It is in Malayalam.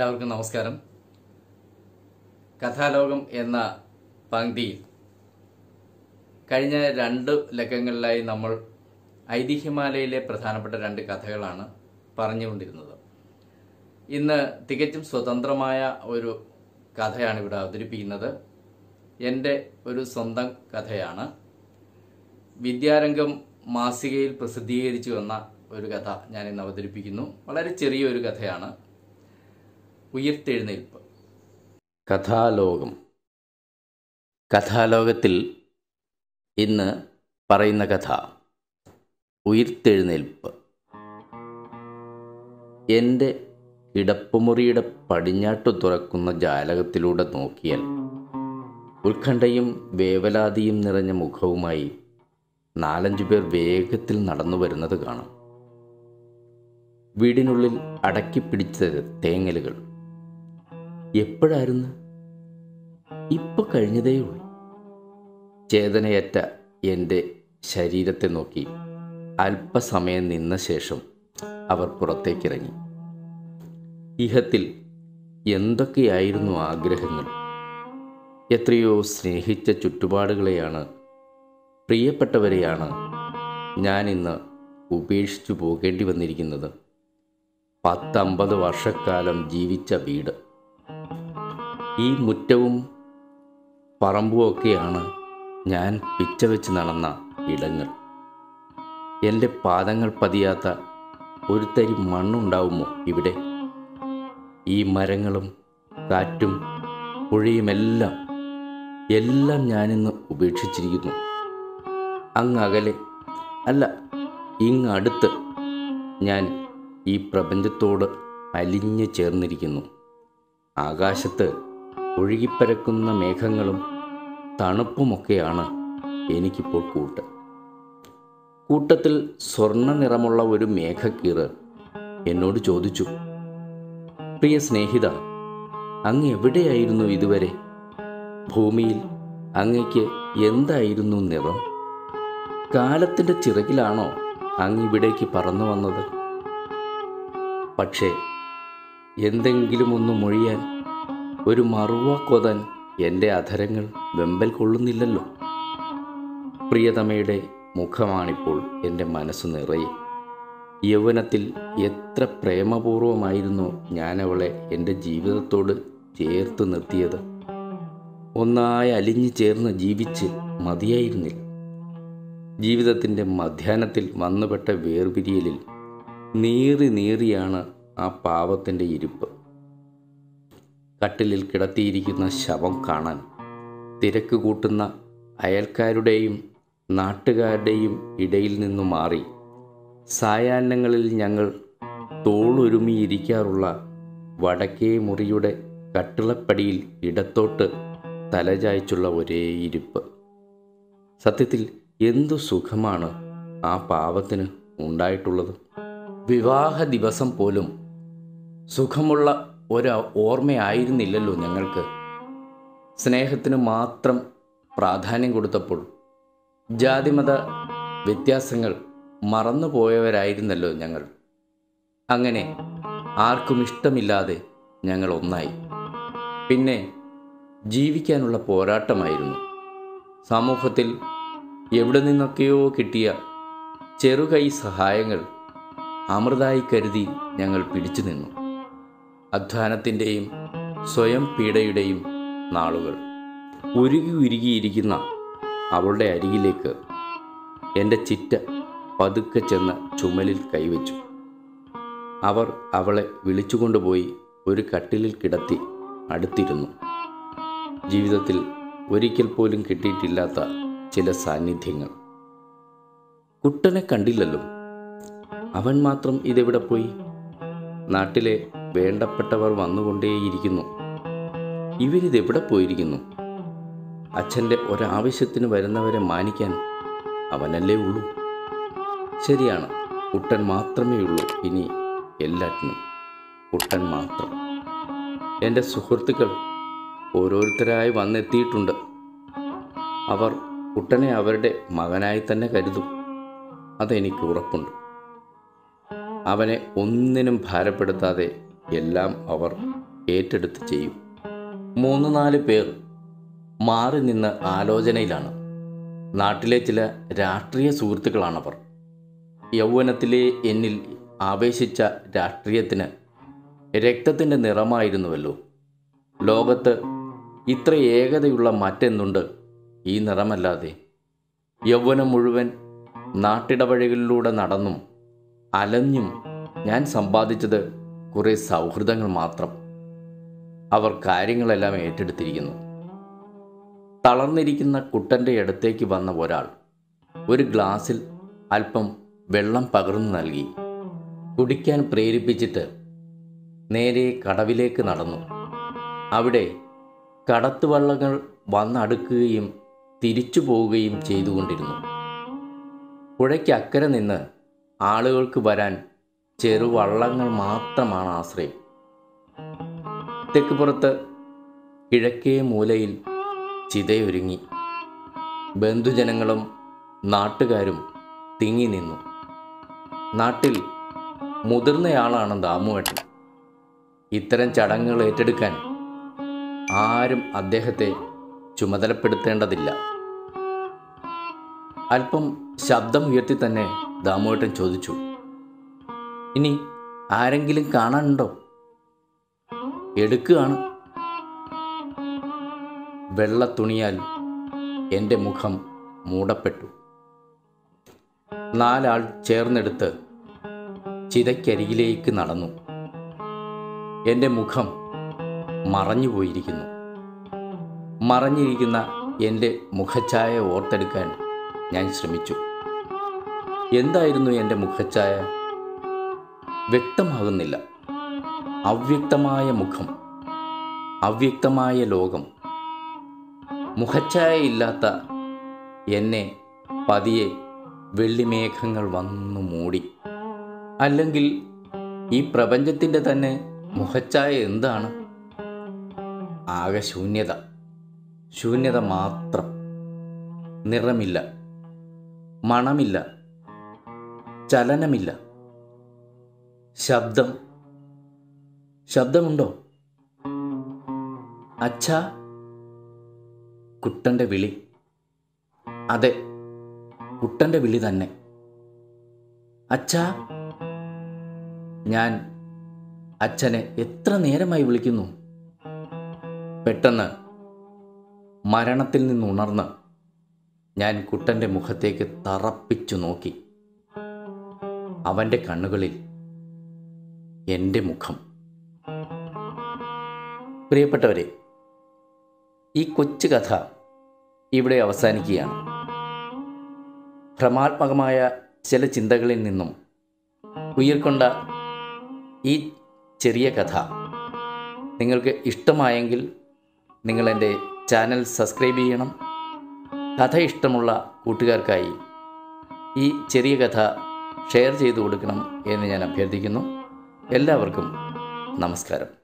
എല്ലാവർക്കും നമസ്കാരം. കഥാലോകം എന്ന പങ്ക്തിയിൽ കഴിഞ്ഞ രണ്ട് ലക്കങ്ങളിലായി നമ്മൾ ഐതിഹ്യമാലയിലെ പ്രധാനപ്പെട്ട രണ്ട് കഥകളാണ് പറഞ്ഞുകൊണ്ടിരുന്നത്. ഇന്ന് തികച്ചും സ്വതന്ത്രമായ ഒരു കഥയാണ് ഇവിടെ അവതരിപ്പിക്കുന്നത്. എന്റെ ഒരു സ്വന്തം കഥയാണ്. വിദ്യാരംഗം മാസികയിൽ പ്രസിദ്ധീകരിച്ചു വന്ന ഒരു കഥ ഞാൻ ഇന്ന് അവതരിപ്പിക്കുന്നു. വളരെ ചെറിയൊരു കഥയാണ്. ഉയർത്തെഴുന്നേൽപ്പ്. കഥാലോകം. കഥാലോകത്തിൽ ഇന്ന് പറയുന്ന കഥ ഉയർത്തെഴുന്നേൽപ്പ്. എന്റെ ഇടപ്പുമുറിയുടെ പടിഞ്ഞാട്ടു തുറക്കുന്ന ജാലകത്തിലൂടെ നോക്കിയാൽ ഉത്കണ്ഠയും വേവലാതിയും നിറഞ്ഞ മുഖവുമായി നാലഞ്ചു പേർ വേഗത്തിൽ നടന്നു വരുന്നത് കാണാം. വീടിനുള്ളിൽ അടക്കിപ്പിടിച്ചത് പിടിച്ച തേങ്ങലുകൾ. എപ്പോഴായിരുന്നു? ഇപ്പൊ കഴിഞ്ഞതേയുള്ളൂ ചേതനയറ്റ എന്റെ ശരീരത്തെ നോക്കി അല്പസമയം നിന്ന ശേഷം അവർ പുറത്തേക്കിറങ്ങി. ഇഹത്തിൽ എന്തൊക്കെയായിരുന്നു ആഗ്രഹങ്ങൾ? എത്രയോ സ്നേഹിച്ച ചുറ്റുപാടുകളെയാണ് പ്രിയപ്പെട്ടവരെയാണ് ഞാൻ ഇന്ന് ഉപേക്ഷിച്ചു പോകേണ്ടി വന്നിരിക്കുന്നത്. പത്തമ്പത് വർഷക്കാലം ജീവിച്ച വീട്. ഈ മുറ്റവും പറമ്പും ഒക്കെയാണ് ഞാൻ പിച്ച വെച്ച് നടന്ന ഇടങ്ങൾ. എന്റെ പാദങ്ങൾ പതിയാത്ത ഒരു തരി മണ്ണുണ്ടാവുമോ ഇവിടെ? ഈ മരങ്ങളും കാറ്റും പുഴയുമെല്ലാം എല്ലാം ഞാനിന്ന് ഉപേക്ഷിച്ചിരിക്കുന്നു. അങ്ങകലെ അല്ല ഇങ്ങടുത്ത് ഞാൻ ഈ പ്രപഞ്ചത്തോട് അലിഞ്ഞു ചേർന്നിരിക്കുന്നു. ആകാശത്ത് ഒഴുകിപ്പരക്കുന്ന മേഘങ്ങളും തണുപ്പുമൊക്കെയാണ് എനിക്കിപ്പോൾ കൂട്ട്. കൂട്ടത്തിൽ സ്വർണ നിറമുള്ള ഒരു മേഘക്കീറ് എന്നോട് ചോദിച്ചു പ്രിയ സ്നേഹിത അങ്ങ് എവിടെയായിരുന്നു ഇതുവരെ? ഭൂമിയിൽ അങ്ങയ്ക്ക് എന്തായിരുന്നു നിറം? കാലത്തിന്റെ ചിറകിലാണോ അങ്ങ് ഇവിടേക്ക് പറന്നു വന്നത്? പക്ഷേ എന്തെങ്കിലും ഒന്ന് മൊഴിയാൻ ഒരു മറുവാക്കൊതാൻ എന്റെ അധരങ്ങൾ വെമ്പൽ കൊള്ളുന്നില്ലല്ലോ. പ്രിയതമയുടെ മുഖമാണിപ്പോൾ എന്റെ മനസ്സ് നിറയെ. യൗവനത്തിൽ എത്ര പ്രേമപൂർവമായിരുന്നു ഞാനവളെ എന്റെ ജീവിതത്തോട് ചേർത്ത് നിർത്തിയത്. ഒന്നായി അലിഞ്ഞു ചേർന്ന് ജീവിച്ച് മതിയായിരുന്നില്ല. ജീവിതത്തിന്റെ മധ്യാനത്തിൽ വന്നുപെട്ട വേർപിരിയലിൽ നീറി നീറിയാണ് ആ പാവത്തിന്റെ ഇരിപ്പ്. കട്ടിലിൽ കിടത്തിയിരിക്കുന്ന ശവം കാണാൻ. തിരക്ക് കൂട്ടുന്ന അയൽക്കാരുടെയും നാട്ടുകാരുടെയും ഇടയിൽ നിന്നു മാറി. സായാഹ്നങ്ങളിൽ ഞങ്ങൾ തോളൊരുമിയിരിക്കാറുള്ള വടക്കേ മുറിയുടെ കട്ടിളപ്പടിയിൽ ഇടത്തോട്ട് തലചായ്ച്ചുള്ള ഒരേ ഇരിപ്പ്. സത്യത്തിൽ എന്തു സുഖമാണ് ആ പാവത്തിന് ഉണ്ടായിട്ടുള്ളത്. വിവാഹ ദിവസം പോലും സുഖമുള്ള ഒരു ഓർമ്മയായിരുന്നില്ലല്ലോ ഞങ്ങൾക്ക്. സ്നേഹത്തിന് മാത്രം പ്രാധാന്യം കൊടുത്തപ്പോൾ ജാതിമത വ്യത്യാസങ്ങൾ മറന്നുപോയവരായിരുന്നല്ലോ ഞങ്ങൾ. അങ്ങനെ ആർക്കും ഇഷ്ടമില്ലാതെ ഞങ്ങൾ ഒന്നായി. പിന്നെ ജീവിക്കാനുള്ള പോരാട്ടമായിരുന്നു. സമൂഹത്തിൽ എവിടെ നിന്നൊക്കെയോ കിട്ടിയ ചെറുകൈ സഹായങ്ങൾ അമൃതായി കരുതി ഞങ്ങൾ പിടിച്ചു നിന്നു. അധ്വാനത്തിന്റെയും സ്വയം പീഡയുടെയും നാളുകൾ. ഉരുകി ഉരുകിയിരിക്കുന്ന അവളുടെ അരികിലേക്ക് എന്റെ ചിറ്റ പതുക്കെ ചെന്ന് ചുമലിൽ കൈവച്ചു. അവർ അവളെ വിളിച്ചുകൊണ്ടുപോയി ഒരു കട്ടിലിൽ കിടത്തി അടുത്തിരുന്നു. ജീവിതത്തിൽ ഒരിക്കൽ പോലും കിട്ടിയിട്ടില്ലാത്ത ചില സാന്നിധ്യങ്ങൾ. കുട്ടനെ കണ്ടില്ലല്ലോ. അവൻ മാത്രം ഇതെവിടെ പോയി? നാട്ടിലെ വേണ്ടപ്പെട്ടവർ വന്നുകൊണ്ടേയിരിക്കുന്നു. ഇവരിതെവിടെ പോയിരിക്കുന്നു? അച്ഛന്റെ ഒരാവശ്യത്തിന് വരുന്നവരെ മാനിക്കാൻ അവനല്ലേ ഉള്ളൂ. ശരിയാണ് കുട്ടൻ മാത്രമേ ഉള്ളൂ ഇനി എല്ലാറ്റിനും കുട്ടൻ മാത്രം. എന്റെ സുഹൃത്തുക്കൾ ഓരോരുത്തരായി വന്നെത്തിയിട്ടുണ്ട്. അവർ കുട്ടനെ അവരുടെ മകനായി തന്നെ കരുതും. അതെനിക്ക് ഉറപ്പുണ്ട്. അവനെ ഒന്നിനും ഭാരപ്പെടുത്താതെ എല്ലാം അവർ ഏറ്റെടുത്ത് ചെയ്യും. മൂന്ന് നാല് പേർ മാറി നിന്ന് ആലോചനയിലാണ്. നാട്ടിലെ ചില രാഷ്ട്രീയ സുഹൃത്തുക്കളാണവർ. യൗവനത്തിലെ എന്നിൽ ആവേശിച്ച രാഷ്ട്രീയത്തിന് രക്തത്തിന്റെ നിറമായിരുന്നുവല്ലോ. ലോകത്ത് ഇത്ര ഏകതയുള്ള മറ്റെന്തുണ്ട് ഈ നിറമല്ലാതെ? യൗവനം മുഴുവൻ നാട്ടിടവഴികളിലൂടെ നടന്നും അലഞ്ഞും ഞാൻ സമ്പാദിച്ചത് കുറേ സൗഹൃദങ്ങൾ മാത്രം അവർ കാര്യങ്ങളെല്ലാം ഏറ്റെടുത്തിരിക്കുന്നു. തളർന്നിരിക്കുന്ന കുട്ടന്റെ അടുത്തേക്ക് വന്ന ഒരാൾ ഒരു ഗ്ലാസ്സിൽ അല്പം വെള്ളം പകർന്നു നൽകി. കുടിക്കാൻ പ്രേരിപ്പിച്ചിട്ട് നേരെ കടവിലേക്ക് നടന്നു. അവിടെ കടത്തുവള്ളങ്ങൾ വന്നടുക്കുകയും തിരിച്ചു പോവുകയും ചെയ്തുകൊണ്ടിരുന്നു. പുഴയ്ക്കക്കരെ നിന്ന് ആളുകൾക്ക് വരാൻ ചെറുവള്ളങ്ങൾ മാത്രമാണ് ആശ്രയം. തെക്കുപുറത്ത് കിഴക്കേ മൂലയിൽ ചിതയൊരുങ്ങി. ബന്ധുജനങ്ങളും നാട്ടുകാരും തിങ്ങി നിന്നു. നാട്ടിൽ മുതിർന്നയാളാണ് ദാമുവേട്ടൻ. ഇത്തരം ചടങ്ങുകൾ ഏറ്റെടുക്കാൻ ആരും അദ്ദേഹത്തെ ചുമതലപ്പെടുത്തേണ്ടതില്ല. അല്പം ശബ്ദം ഉയർത്തി തന്നെ ദാമുവേട്ടൻ ചോദിച്ചു ഇനി ആരെങ്കിലും കാണാനുണ്ടോ? എടുക്കുകയാണ്. വെള്ള തുണിയാൽ എന്റെ മുഖം മൂടപ്പെട്ടു. നാലാൾ ചേർന്നെടുത്ത് ചിതയ്ക്കരികിലേക്ക് നടന്നു. എന്റെ മുഖം മറഞ്ഞുപോയിരിക്കുന്നു. മറഞ്ഞിരിക്കുന്ന എന്റെ മുഖഛായ ഓർത്തെടുക്കാൻ ഞാൻ ശ്രമിച്ചു. എന്തായിരുന്നു എന്റെ മുഖഛായ വ്യക്തമാകുന്നില്ല. അവ്യക്തമായ മുഖം അവ്യക്തമായ ലോകം. മുഖച്ഛായയില്ലാത്ത എന്നെ പതിയെ വെള്ളിമേഘങ്ങൾ വന്നു മൂടി. അല്ലെങ്കിൽ ഈ പ്രപഞ്ചത്തിന്റെ തന്നെ മുഖച്ഛായ എന്താണ്? ആകെ ശൂന്യത. ശൂന്യത മാത്രം. നിറമില്ല. മണമില്ല. ചലനമില്ല. ശബ്ദം. ശബ്ദമുണ്ടോ? അച്ഛ കുട്ടന്റെ വിളി. അതെ കുട്ടന്റെ വിളി തന്നെ. അച്ഛ ഞാൻ അച്ഛനെ എത്ര നേരമായി വിളിക്കുന്നു? പെട്ടെന്ന് മരണത്തിൽ നിന്ന് ഉണർന്ന് ഞാൻ കുട്ടന്റെ മുഖത്തേക്ക് തറപ്പിച്ചു നോക്കി. അവന്റെ കണ്ണുകളിൽ എന്റെ മുഖം. പ്രിയപ്പെട്ടവരെ ഈ കൊച്ചു കഥ ഇവിടെ അവസാനിക്കുകയാണ്. ഭ്രമാത്മകമായ ചില ചിന്തകളിൽ നിന്നും ഉയർക്കൊണ്ട ഈ ചെറിയ കഥ നിങ്ങൾക്ക് ഇഷ്ടമായെങ്കിൽ നിങ്ങളെന്റെ ചാനൽ സബ്സ്ക്രൈബ് ചെയ്യണം. കഥ ഇഷ്ടമുള്ള കൂട്ടുകാർക്കായി ഈ ചെറിയ കഥ ഷെയർ ചെയ്തു കൊടുക്കണം എന്ന് ഞാൻ അഭ്യർത്ഥിക്കുന്നു. എല്ലാവർക്കും നമസ്കാരം.